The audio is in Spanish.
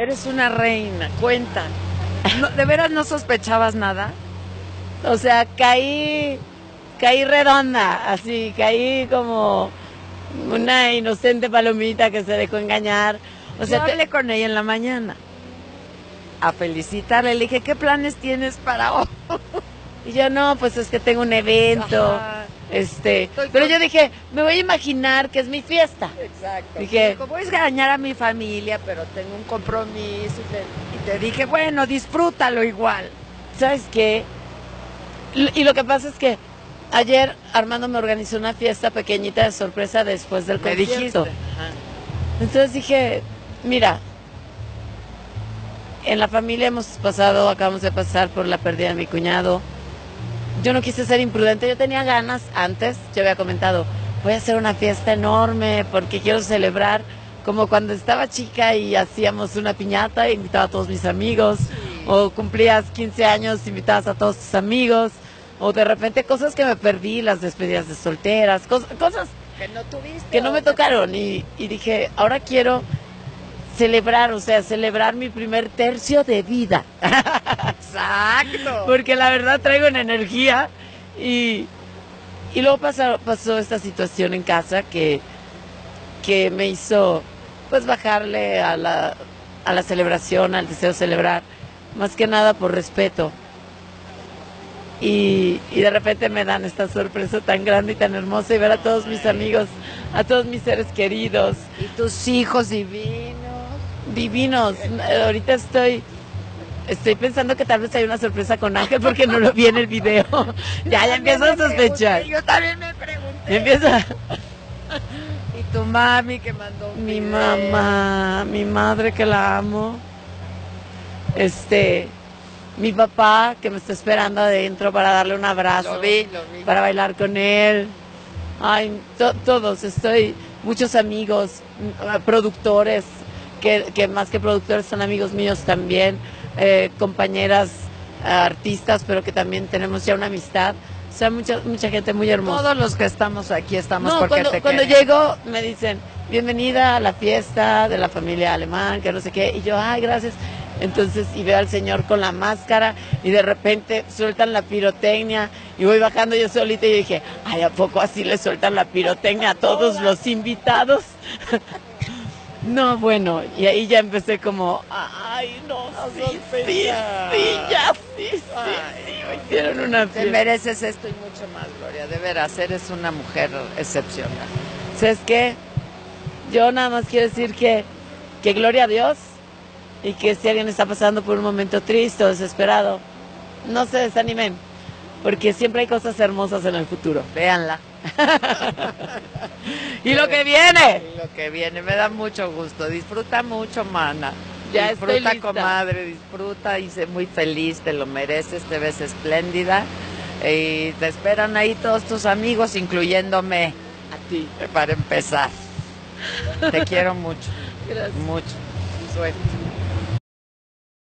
Eres una reina, cuenta. ¿De veras no sospechabas nada? O sea, caí, caí redonda, así, caí como una inocente palomita que se dejó engañar. O sea, Yo hablé con ella en la mañana a felicitarle. Le dije, ¿qué planes tienes para hoy? Y yo, no, pues es que tengo un evento. Ajá. Este, Estoy pero con- yo dije, me voy a imaginar que es mi fiesta. Exacto. Dije- voy a engañar a mi familia, pero tengo un compromiso. Y te, y te dije, bueno, disfrútalo igual. ¿Sabes qué? Y lo que pasa es que ayer Armando me organizó una fiesta pequeñita de sorpresa después del Me concierto. Entonces dije, mira, en la familia hemos pasado, acabamos de pasar por la pérdida de mi cuñado. Yo no quise ser imprudente, yo tenía ganas antes, yo había comentado, voy a hacer una fiesta enorme porque quiero celebrar como cuando estaba chica y hacíamos una piñata e invitaba a todos mis amigos, o cumplías 15 años, invitabas a todos tus amigos, o de repente cosas que me perdí, las despedidas de solteras, cos- cosas Que no tuviste. que no me tocaron y, y dije, ahora quiero celebrar, o sea, celebrar mi primer tercio de vida, Exacto. porque la verdad traigo una energía y, y luego pasó, pasó esta situación en casa que, que me hizo pues bajarle a la, a la celebración, al deseo de celebrar, más que nada por respeto. Y, y de repente me dan esta sorpresa tan grande y tan hermosa y ver a todos mis amigos, a todos mis seres queridos, Y tus hijos divinos. divinos. Ahorita estoy estoy pensando que tal vez hay una sorpresa con Ángel porque no lo vi en el video. ya, ya empiezo a sospechar. Yo también me pregunté. Empieza. Y tu mami que mandó un Mi video. mamá, mi madre que la amo. Este, mi papá que me está esperando adentro para darle un abrazo. Lo vi, lo vi. para bailar con él. Ay, to- todos, estoy, muchos amigos, productores, que, que más que productores son amigos míos también, eh, compañeras artistas, pero que también tenemos ya una amistad. O sea, mucha, mucha gente muy hermosa. Todos los que estamos aquí estamos No, porque cuando, te cuando queremos. llego me dicen, bienvenida a la fiesta de la familia alemán, que no sé qué, y yo, ay, gracias. Entonces, y veo al señor con la máscara y de repente sueltan la pirotecnia y voy bajando yo solita y dije, ay, ¿a poco así le sueltan la pirotecnia a todos los invitados? no, bueno, y ahí ya empecé como, ay, no, sí, sí, sí, ya, sí, sí, sí, me hicieron una Te mereces esto y mucho más, Gloria. De veras, eres una mujer excepcional. ¿Sabes qué? Yo nada más quiero decir que, que gloria a Dios y que si alguien está pasando por un momento triste o desesperado, no se desanimen, porque siempre hay cosas hermosas en el futuro. Véanla. Y lo que viene, Y lo que viene, me da mucho gusto. Disfruta mucho, mana. Ya estoy disfruta, lista. comadre, disfruta y sé muy feliz, te lo mereces, te ves espléndida. Y te esperan ahí todos tus amigos, incluyéndome a ti. para empezar. Te quiero mucho, Gracias. mucho. Suerte.